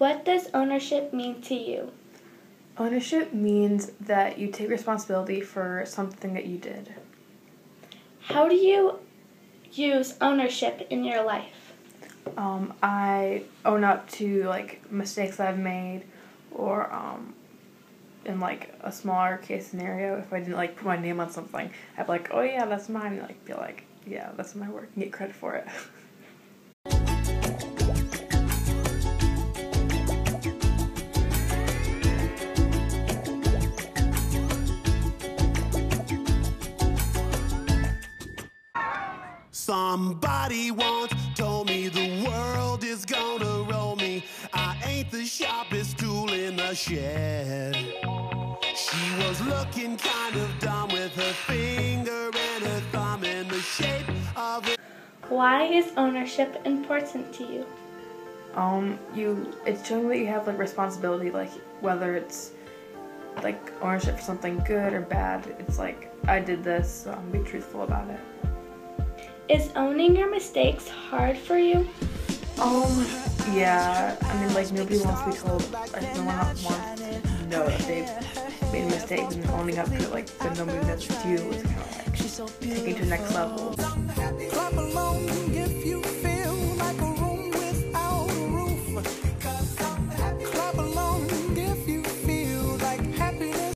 What does ownership mean to you? Ownership means that you take responsibility for something that you did. How do you use ownership in your life? Um, I own up to like mistakes I've made, or um, in like a smaller case scenario, if I didn't like put my name on something, I'd be like, oh yeah, that's mine. And, like be like, yeah, that's my work, and get credit for it. Somebody once told me the world is gonna roll me. I ain't the sharpest tool in the shed. She was looking kind of dumb with her finger and her thumb in the shape of a. Why is ownership important to you? Um, you it's showing that you have like responsibility, like whether it's like ownership for something good or bad. It's like I did this, so I'm be truthful about it. Is owning your mistakes hard for you? Um, yeah. I mean, like nobody wants to be told. Like no one wants to know that they've made a mistake and owning up to it. Like, but nobody it's you. It's kind of like taking to the next level.